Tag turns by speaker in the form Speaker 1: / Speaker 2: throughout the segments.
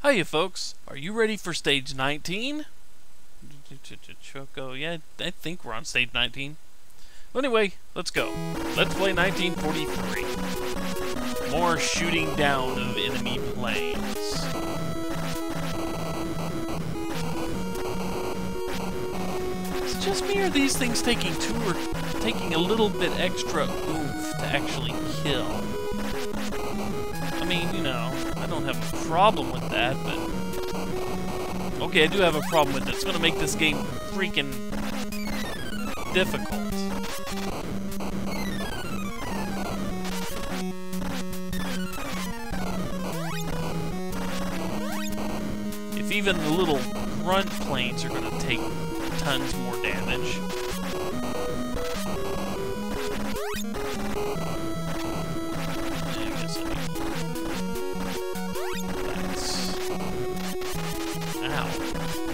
Speaker 1: Hiya, folks. Are you ready for stage 19? Choco, yeah, I think we're on stage 19. Well, anyway, let's go. Let's play 1943. More shooting down of enemy planes. Is it just me or these things taking two or taking a little bit extra oomph to actually kill? I mean, you know, I don't have a problem with that, but... Okay, I do have a problem with it. It's gonna make this game freaking difficult. If even the little grunt planes are gonna take tons more damage. That's...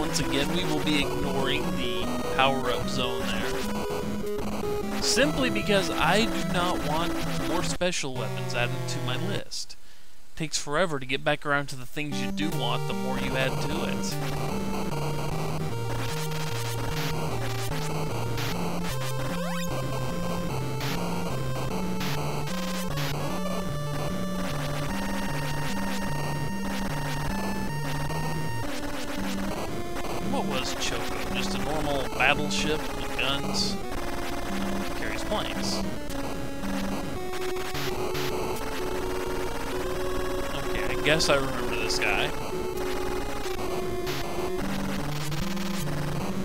Speaker 1: once again, we will be ignoring the power-up zone there. Simply because I do not want more special weapons added to my list. It takes forever to get back around to the things you do want the more you add to it. What was Choco? Just a normal battleship with guns? It carries planes. Okay, I guess I remember this guy.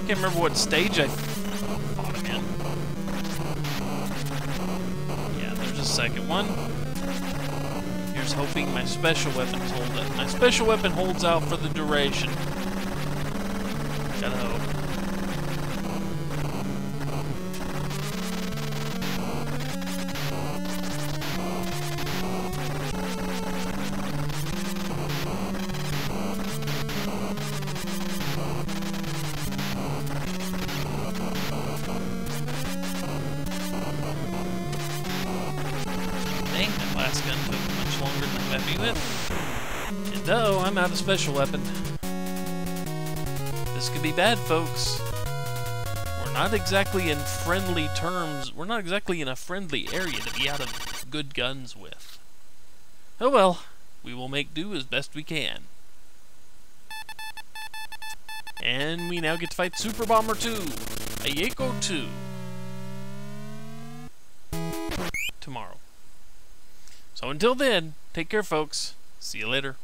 Speaker 1: Can't remember what stage I fought him in. Yeah, there's a second one. Here's hoping my special weapon holds it. My special weapon holds out for the duration. Gotta. Dang, that last gun took much longer than I met me with. And oh, I'm out of special weapon. This could be bad, folks. We're not exactly in friendly terms. We're not exactly in a friendly area to be out of good guns with. Oh well, we will make do as best we can. And we now get to fight Super Bomber 2, Ayako 2. Tomorrow. So until then, take care, folks. See you later.